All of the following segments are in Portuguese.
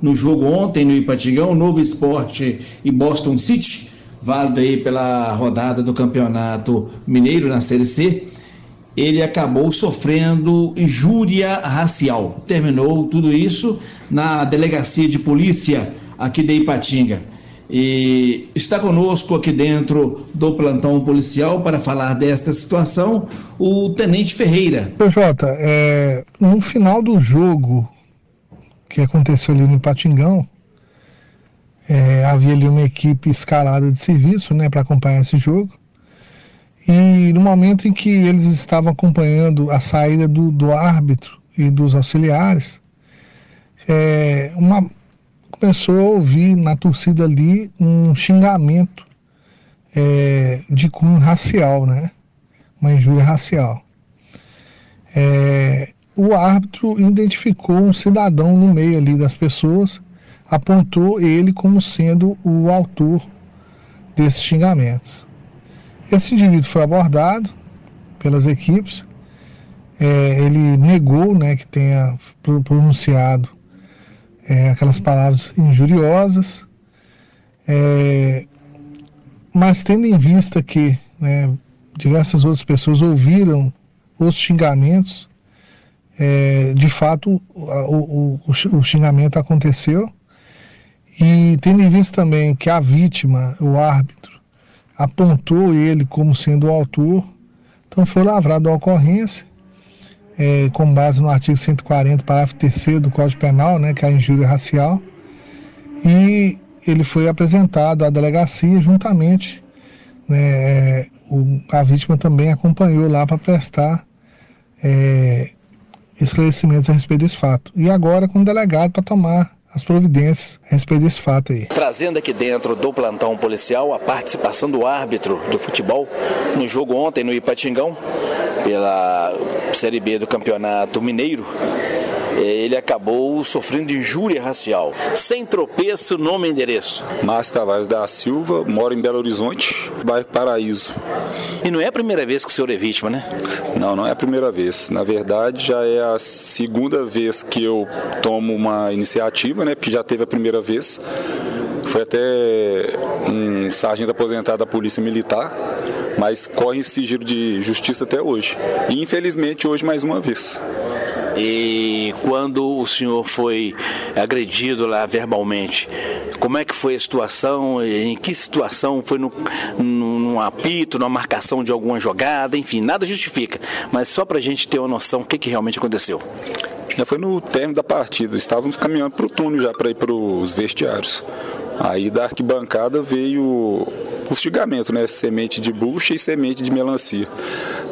no jogo ontem no Ipatingão, Novo Esporte e Boston City, válido aí pela rodada do Campeonato Mineiro na Série C, ele acabou sofrendo injúria racial. Terminou tudo isso na delegacia de polícia aqui de Ipatinga. E está conosco aqui dentro do plantão policial para falar desta situação o Tenente Ferreira. PJ, é, no final do jogo que aconteceu ali no Patingão, é, havia ali uma equipe escalada de serviço né, para acompanhar esse jogo. E no momento em que eles estavam acompanhando a saída do, do árbitro e dos auxiliares, é, uma, começou a ouvir na torcida ali um xingamento é, de cunho racial, né? Uma injúria racial. É, o árbitro identificou um cidadão no meio ali das pessoas, apontou ele como sendo o autor desses xingamentos. Esse indivíduo foi abordado pelas equipes, é, ele negou né, que tenha pronunciado é, aquelas palavras injuriosas, é, mas tendo em vista que né, diversas outras pessoas ouviram os xingamentos, é, de fato o, o, o, xingamento aconteceu, e tendo em vista também que a vítima, o árbitro, apontou ele como sendo o autor, então foi lavrada a ocorrência é, com base no artigo 140, parágrafo 3 do Código Penal, né, que é a injúria racial, e ele foi apresentado à delegacia juntamente, né, o, a vítima também acompanhou lá para prestar é, esclarecimentos a respeito desse fato. E agora com o delegado para tomar as providências a respeito desse fato aí. Trazendo aqui dentro do plantão policial a participação do árbitro do futebol no jogo ontem no Ipatingão, pela Série B do Campeonato Mineiro, ele acabou sofrendo injúria racial. Sem tropeço, nome e endereço. Márcio Tavares da Silva, moro em Belo Horizonte, bairro Paraíso. E não é a primeira vez que o senhor é vítima, né? Não, não é a primeira vez. Na verdade, já é a segunda vez que eu tomo uma iniciativa, né? Porque já teve a primeira vez. Foi até um sargento aposentado da Polícia Militar, mas corre esse giro de justiça até hoje. E infelizmente hoje mais uma vez. E quando o senhor foi agredido lá verbalmente, como é que foi a situação? Em que situação? Foi no, num apito, numa marcação de alguma jogada? Enfim, nada justifica. Mas só para a gente ter uma noção do que, que realmente aconteceu. Já foi no término da partida. Estávamos caminhando para o túnel já para ir para os vestiários. Aí da arquibancada veio o xingamento, né? Semente de bucha e semente de melancia.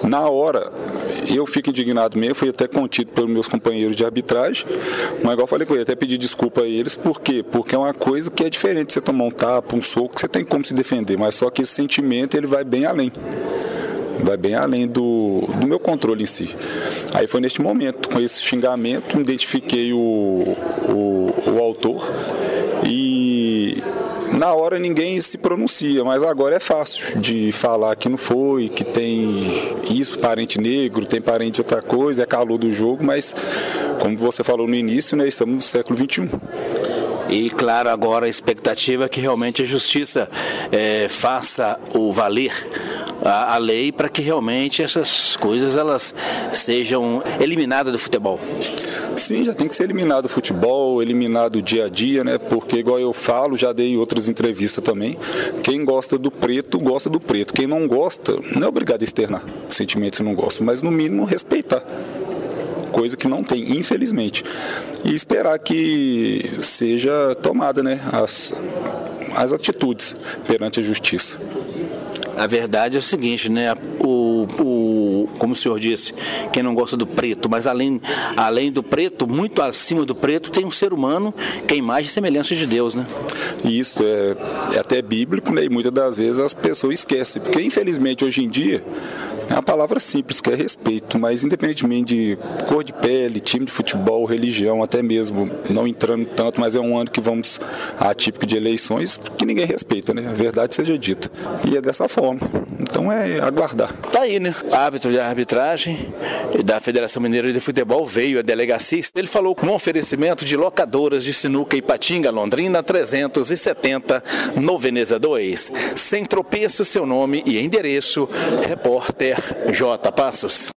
Na hora, eu fico indignado mesmo, fui até contido pelos meus companheiros de arbitragem, mas igual falei com ele, até pedi desculpa a eles, por quê? Porque é uma coisa que é diferente você tomar um tapa, um soco, você tem como se defender, mas só que esse sentimento ele vai bem além vai bem além do, do meu controle em si. Aí foi neste momento, com esse xingamento, identifiquei o, o, o autor e na hora ninguém se pronuncia, mas agora é fácil de falar que não foi, que tem isso, parente negro, tem parente outra coisa, é calor do jogo, mas como você falou no início, né, estamos no século XXI. E claro, agora a expectativa é que realmente a justiça é, faça o valer a, a lei para que realmente essas coisas elas sejam eliminadas do futebol. Sim, já tem que ser eliminado o futebol, eliminado o dia a dia, né? Porque igual eu falo, já dei outras entrevistas também. Quem gosta do preto, gosta do preto. Quem não gosta, não é obrigado a externar sentimentos não gosta, mas no mínimo respeitar coisa que não tem, infelizmente. E esperar que seja tomada né, as, as atitudes perante a justiça. A verdade é o seguinte, né? O, o, como o senhor disse, quem não gosta do preto, mas além, além do preto, muito acima do preto, tem um ser humano que é imagem e semelhança de Deus, né? Isso é, é até bíblico, né? E muitas das vezes as pessoas esquecem, porque infelizmente hoje em dia É uma palavra simples, que é respeito, mas independentemente de cor de pele, time de futebol, religião, até mesmo não entrando tanto, mas é um ano que vamos atípico de eleições que ninguém respeita, né? A verdade seja dita. E é dessa forma. Então é aguardar. Tá aí, né? Árbitro de arbitragem da Federação Mineira de Futebol veio a delegacia. Ele falou com um oferecimento de locadoras de sinuca e patinga Londrina 370 no Veneza 2. Sem tropeço, seu nome e endereço. Repórter J. Passos.